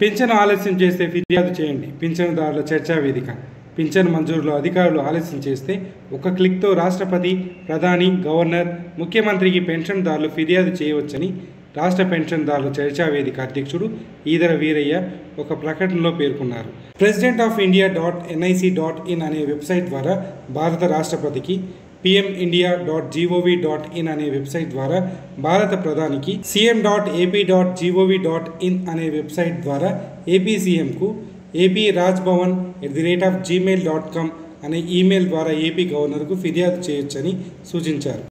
పింఛను ఆలస్యం చేస్తే ఫిర్యాదు చేయండి. పింఛనుదారుల చర్చా వేదిక. పింఛను మంజూరులో అధికారులు ఆలస్యం చేస్తే ఒక క్లిక్తో రాష్ట్రపతి ప్రధాని గవర్నర్ ముఖ్యమంత్రికి పెన్షన్దారులు ఫిర్యాదు చేయవచ్చని రాష్ట్ర పెన్షన్దారుల చర్చా వేదిక అధ్యక్షుడు ఈదర వీరయ్య ఒక ప్రకటనలో పేర్కొన్నారు. President of India dot NIC dot in అనే వెబ్సైట్ ద్వారా భారత రాష్ట్రపతికి PM India dot GOV dot in అనే వెబ్సైట్ ద్వారా భారత ప్రధానికి CM dot AP dot GOV dot in అనే వెబ్సైట్ ద్వారా ఏపీ సీఎంకు AP Raj Bhavan at the rate of Gmail dot com అనే ఈమెయిల్ ద్వారా ఏపీ గవర్నర్కు ఫిర్యాదు చేయొచ్చని సూచించారు.